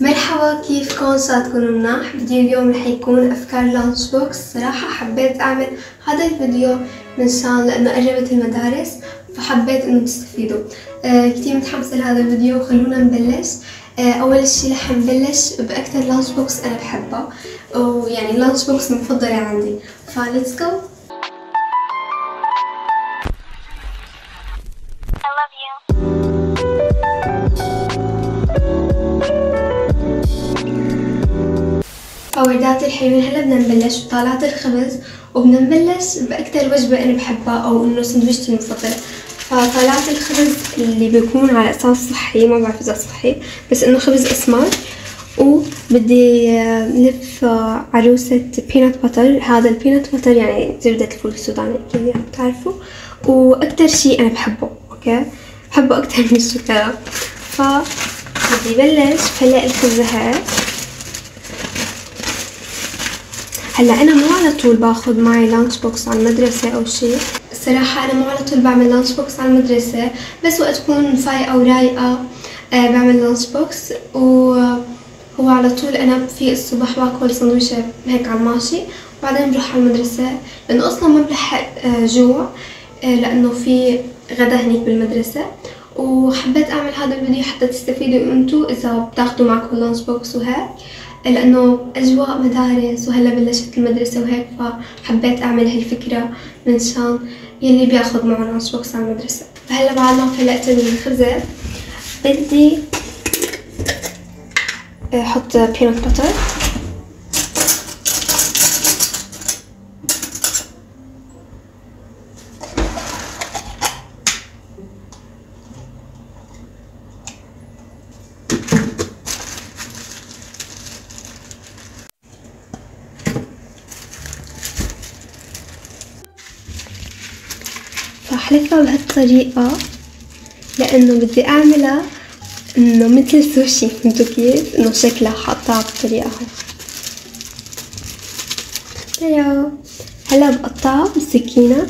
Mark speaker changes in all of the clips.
Speaker 1: مرحبا كيفكم؟ تكونوا مناح فيديو اليوم رح يكون أفكار lunch box صراحة حبيت أعمل هذا الفيديو منشان لأنه قربت المدارس فحبيت إنه تستفيدوا. آه كتير متحمسة لهذا الفيديو. خلونا نبلش. آه أول شي رح نبلش باكثر lunch box أنا بحبها ويعني lunch box مفضلة عندي.
Speaker 2: ف let's go.
Speaker 1: فوردات الحلوين هلا بدنا نبلش بطالع الخبز وبدنا نبلش بأكتر وجبة أنا بحبها أو إنه سندويشتي المفضلة. فطالع الخبز اللي بيكون على أساس صحي ما بعرف إذا صحي بس إنه خبز أسمر وبدي آه، لف آه، عروسة peanut butter هذا ال peanut butter يعني زبدة الفول السوداني أكيد يعني بتعرفوا وأكتر شي أنا بحبه okay؟ بحبه أكتر من الشوكولا ف بدي بلش. بهلا الخبزة هيك. هلا أنا مو على طول باخذ معي lunch box على المدرسة أو شيء الصراحه أنا مو على طول بعمل lunch box على المدرسة بس وقت بكون فايقه ورايقه آه بعمل lunch box وهو على طول أنا في الصبح باكل سندويشة هيك على الماشي وبعدين بروح على المدرسة. لأنه أصلا ما بلحق آه جوع آه لأنه في غدا هنيك بالمدرسة. وحبيت أعمل هذا الفيديو حتى تستفيدوا انتو إذا بتاخدوا معكم lunch box وهيك. لأنه أجواء مدارس وهلا بلشت المدرسة وهيك فحبيت أعمل هالفكرة منشان يلي بياخذ معه lunch box على المدرسة فهلا بعد ما فلقت الخبزه بدي أحط peanut butter فحلفها بهالطريقة لأنه بدي أعملها إنه مثل سوشي. فهمتوا كيف؟ إنه شكلها حاطاها بالطريقة هاي. هلا هلا بقطعها بالسكينة.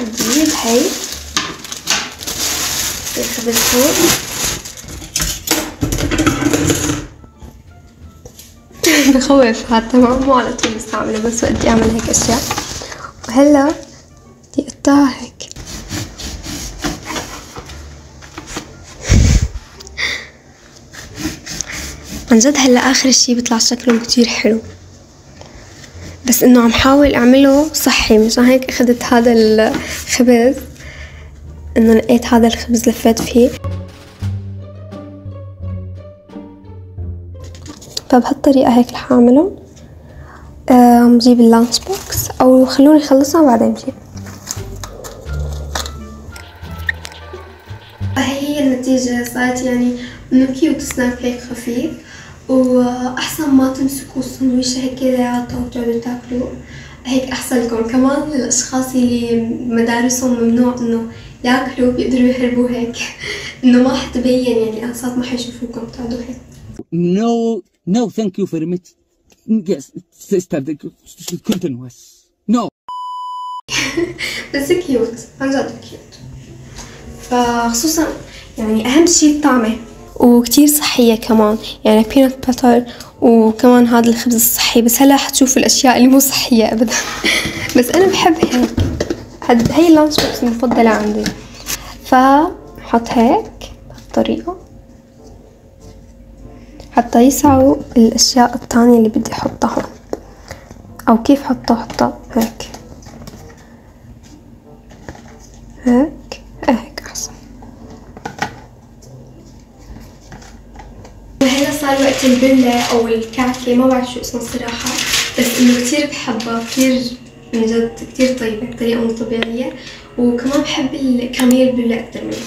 Speaker 1: بجيب هاي. الخبز هون بخوف هذا تمام مو على طول بستعمله بس وقت أعمل هيك أشياء. وهلا بدي اقطعها هيك عن جد هلا آخر اشي بيطلع شكله كتير حلو. بس إنه عم حاول أعمله صحي مشان هيك اخدت هذا الخبز؟ إنه نقيت هذا الخبز لفيت فيه. فبهالطريقة هيك رح أعمله. آم، بجيب ال lunch box أو خلوني اخلصها وبعدين بجيب هي هي النتيجة صارت يعني انه cute snack هيك خفيف وأحسن ما تمسكوا السندويشة هيك كذا وتقعدوا تاكلوا. هيك أحسن لكم. كمان للاشخاص اللي مدارسهم ممنوع إنه ياكلوا بيقدروا يهربوا هيك. إنه ما حتبين يعني الآنسات ما حيشوفوكم تقعدوا هيك.
Speaker 3: No, no, thank you very much. Yes, sister, continuous. No.
Speaker 1: بس cute عن جد cute فخصوصا يعني أهم شي الطعمة وكتير صحية كمان. يعني peanut butter وكمان هذا الخبز الصحي. بس هلا حتشوفوا الأشياء اللي مو صحية ابدا. بس أنا بحب هيك. هاد هي اللانش بوكس المفضلة عندي. فحط هيك بهالطريقة. حتى يسعوا الأشياء التانية اللي بدي أحطها. هون أو كيف حطها حطها هيك. هيك هيك أحسن. هلا صار وقت البلة أو الكعكة ما بعرف شو اسمها الصراحة بس إنه كتير بحبها كتير من جد كتير طيبة بطريقة مو طبيعية وكمان بحب الكراميل بلة أكتر منها.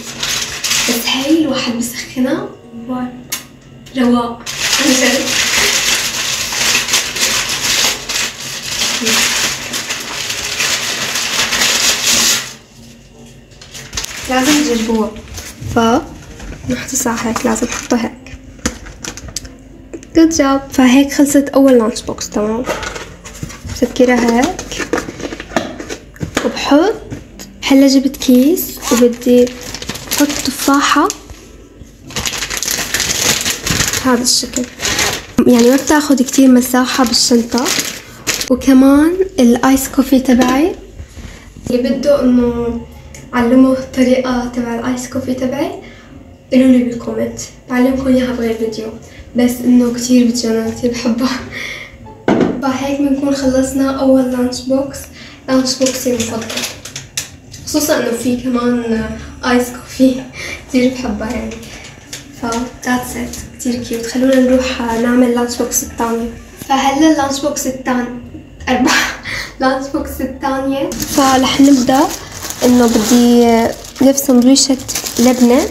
Speaker 1: بس هاي الواحد بسخنها رواق. لازم تجربوها ف؟ نحط ساعة هيك لازم نحطها هيك. good job فهيك خلصت أول lunch box تمام. بسكرها هيك. وبحط هلا جبت كيس وبدي أحط تفاحة. بهذا الشكل. يعني ما بتاخد كتير مساحة بالشنطة. وكمان ال ice coffee تبعي. اللي بده إنه علمه الطريقة تبع ال ice coffee تبعي قولوا لي بال comment بعلمكم إياها بغير فيديو بس إنه كتير بتجنن كتير بحبها فهيك بنكون خلصنا أول lunch box lunch box ي المفضل خصوصا إنه في كمان ice coffee. كتير بحبها يعني. ف that's it. كتير cute. خلونا نروح نعمل lunch box الثانية. فهلا ال lunch box الثاني أربعة. lunch box الثانية. فرح نبدأ إنه بدي لف سندويشة لبنة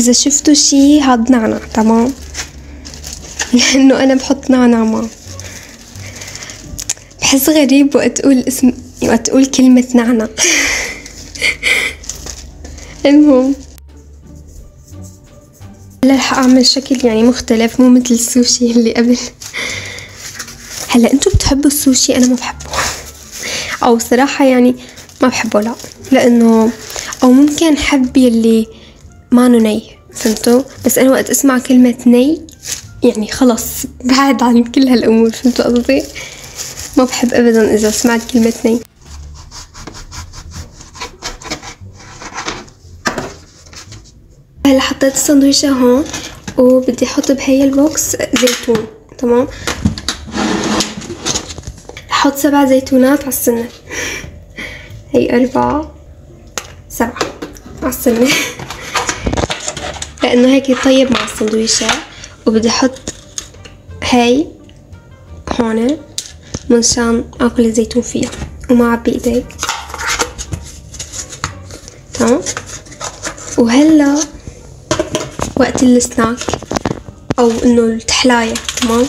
Speaker 1: إذا شفتوا شي هاد نعنع تمام؟ لأنه أنا بحط نعنع معه. بحس غريب وقت أقول اسم وقت أقول كلمة نعنع المهم. هلا رح أعمل شكل يعني مختلف مو مثل السوشي اللي قبل. هلا انتو بتحبوا السوشي؟ أنا ما بحبه. أو صراحة يعني ما بحبه لا. لأنه أو ممكن حب يلي مانو ني فهمتوا؟ بس أنا وقت أسمع كلمة ني يعني خلص بعد عن كل هالأمور فهمتوا قصدي؟ ما بحب أبدا إذا سمعت كلمة ني. هلا حطيت السندويشة هون وبدي أحط بهي البوكس زيتون تمام؟ أحط سبع زيتونات على السنة هي أربعة سبعة على السنة لأنه هيك يطيب مع السندويشة وبدي أحط هاي هون منشان آكل الزيتون فيها وما اعبي ايدي تمام؟ وهلأ وقت السناك أو إنه التحلاية تمام؟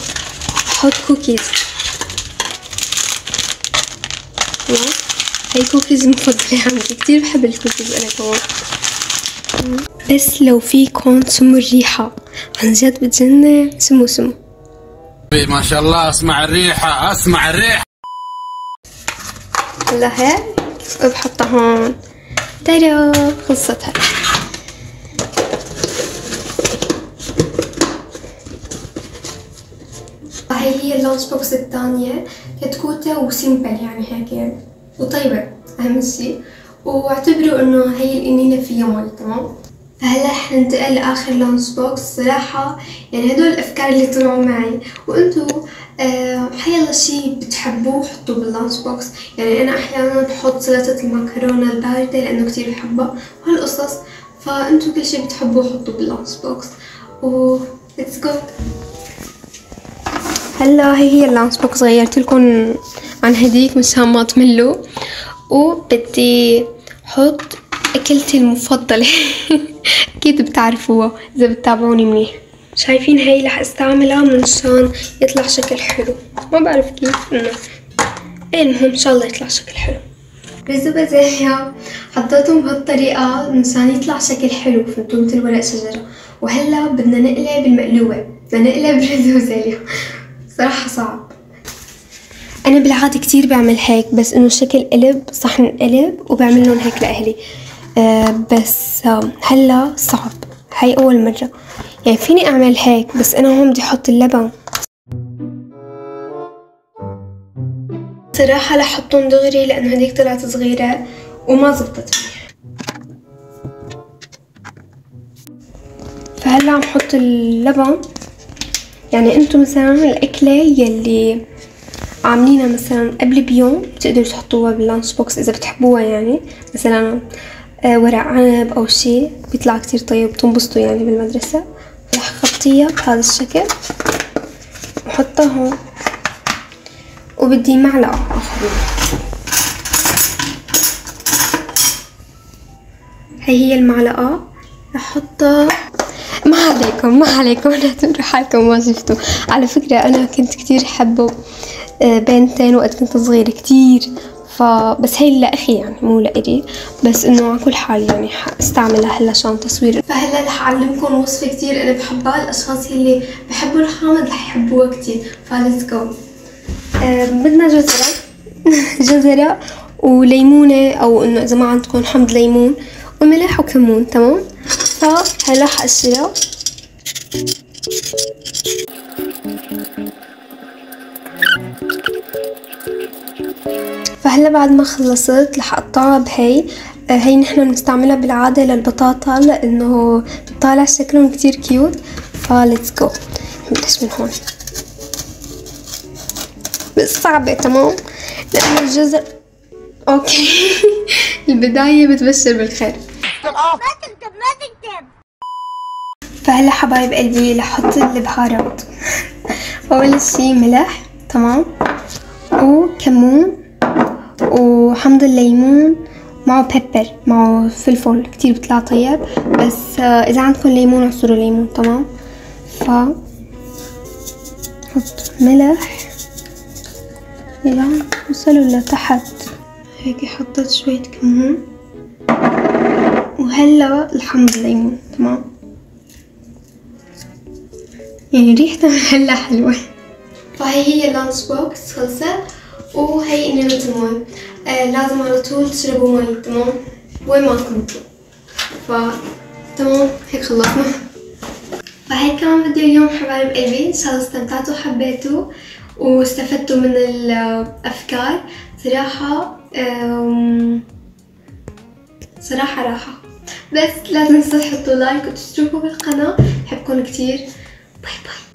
Speaker 1: أحط كوكيز. تمام؟ هي كوكيز مفضلة عندي كتير بحب الكوكيز أنا كمان. بس لو فيكم سموا الريحة. عن جد بتجنن سموا سموا
Speaker 4: ما شاء الله أسمع الريحة أسمع الريحة.
Speaker 1: هلا هيك وبحطها هون. ترى خلصتها هاي هي ال lunch box الثانية. كتكوتة و simple يعني هيك. وطيبة أهم شي. واعتبروا إنه هي القنينة فيها مي تمام؟ فهلا رح ننتقل لآخر lunch box صراحة يعني هدول الأفكار اللي طلعوا معي وأنتوا آه حيلا شي بتحبوه حطوه بال lunch box يعني أنا أحيانا بحط سلطة المكرونة الباردة لأنه كتير بحبها وهالقصص. فأنتوا كل شي بتحبوه حطوه بال lunch box و let's go. هلا هي هي ال lunch box غيرت لكم عن هديك مشان ما تملوا. وبدي أحط أكلتي المفضلة. أكيد بتعرفوها إذا بتتابعوني منيح. شايفين هاي رح أستعملها منشان يطلع شكل حلو. ما بعرف كيف إنه. إيه المهم إن شاء الله يطلع شكل حلو. بالزبادية حطيتهم بهالطريقة منشان يطلع شكل حلو فهمتوا مثل ورق شجرة. وهلا بدنا نقلب المقلوبة. بدنا نقلب الروزاليا صراحة صعب. أنا بالعادة كتير بعمل هيك بس إنه شكل قلب صحن قلب وبعمل لهم هيك لأهلي. آه بس آه هلأ صعب. هاي أول مرة. يعني فيني أعمل هيك بس أنا هون بدي أحط اللبن. صراحة رح أحطهم دغري لأنه هديك طلعت صغيرة وما زبطت منيح. فهلأ عم حط اللبن. يعني انتو مثلا الأكلة يلي عاملينها مثلا قبل بيوم بتقدروا تحطوها باللانش بوكس إذا بتحبوها يعني. مثلا آه ورق عنب أو شي بيطلع كتير طيب بتنبسطوا يعني بالمدرسة. رح خطيها بهذا الشكل وحطها هون. وبدي معلقة عفوا هي هي المعلقة. رح أحطها. ما عليكم ما عليكم. لا تقولوا حالكم ما شفتوا. على فكرة أنا كنت كتير حبه بنتين وقت كنت صغيرة كتير فبس هي لأخي يعني مو لإلي بس إنه على كل حال يعني حاستعملها هلا عشان تصوير. فهلا رح أعلمكم وصفة كتير أنا بحبها الأشخاص اللي بحبوا الحامض رح يحبوها كتير فليتس جو بدنا جزرة. جزرة وليمونة أو إنه إذا ما عندكم حمض ليمون وملح وكمون تمام؟ فهلا حقشرها فهلا بعد ما خلصت رح أقطعها بهي. آه، هي نحن بنستعملها بالعادة للبطاطا لأنه بتطالع شكلهم كتير cute ف let's go نبلش من هون. بس صعبة تمام؟ لأنه الجزر okay. البداية بتبشر بالخير.
Speaker 2: ما تكتب ما تكتب
Speaker 1: فهلا حبايب قلبي رح أحط البهارات. أول شي ملح تمام؟ وكمون. وحمض الليمون معه pepper معه فلفل كتير بيطلع طيب. بس آه، إذا عندكم ليمون اعصروا ليمون تمام؟ ف حط ملح. يلا وصلوا لتحت. هيك حطيت شوية كمون. وهلأ الحمض الليمون تمام؟ يعني ريحتها هلأ حلوة. فهي هي ال lunch box خلصت. وهي انينة المي آه لازم على طول تشربوا مي تمام وين ما كنتوا ف تمام هيك خلصنا فهيك كان فيديو اليوم حبايب قلبي ان شاء الله استمتعتوا وحبيتوا واستفدتوا من الافكار صراحة صراحة راحة بس لا تنسوا تحطوا like وتشتركوا بالقناة بحبكم كتير bye bye